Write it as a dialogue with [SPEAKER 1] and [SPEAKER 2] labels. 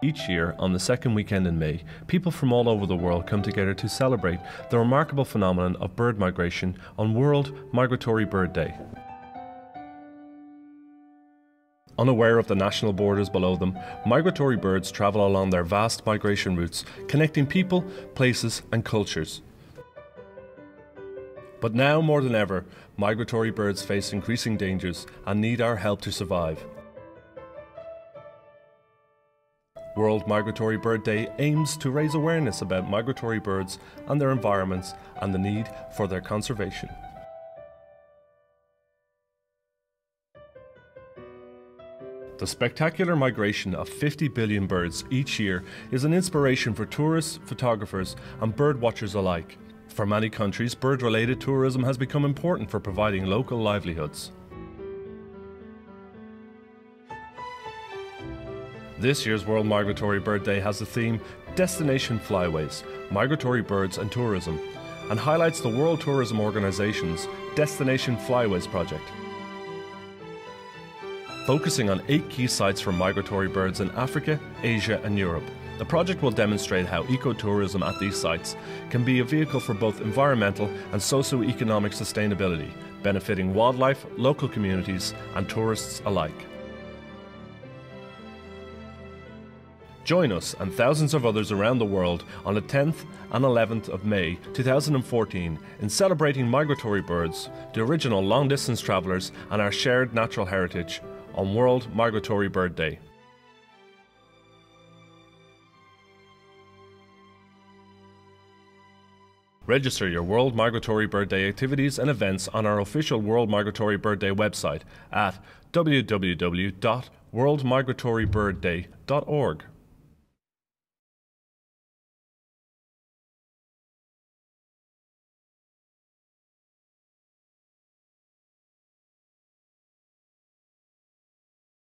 [SPEAKER 1] Each year, on the second weekend in May, people from all over the world come together to celebrate the remarkable phenomenon of bird migration on World Migratory Bird Day. Unaware of the national borders below them, migratory birds travel along their vast migration routes, connecting people, places, and cultures. But now more than ever, migratory birds face increasing dangers and need our help to survive. World Migratory Bird Day aims to raise awareness about migratory birds and their environments and the need for their conservation. The spectacular migration of 50 billion birds each year is an inspiration for tourists, photographers, and bird watchers alike. For many countries, bird related tourism has become important for providing local livelihoods. This year's World Migratory Bird Day has the theme Destination Flyways Migratory Birds and Tourism and highlights the World Tourism Organization's Destination Flyways project. Focusing on eight key sites for migratory birds in Africa, Asia, and Europe, the project will demonstrate how ecotourism at these sites can be a vehicle for both environmental and socio-economic sustainability, benefiting wildlife, local communities, and tourists alike. Join us and thousands of others around the world on the 10th and 11th of May 2014 in celebrating migratory birds, the original long distance travellers, and our shared natural heritage on World Migratory Bird Day. Register your World Migratory Bird Day activities and events on our official World Migratory Bird Day website at www.worldmigratorybirdday.org.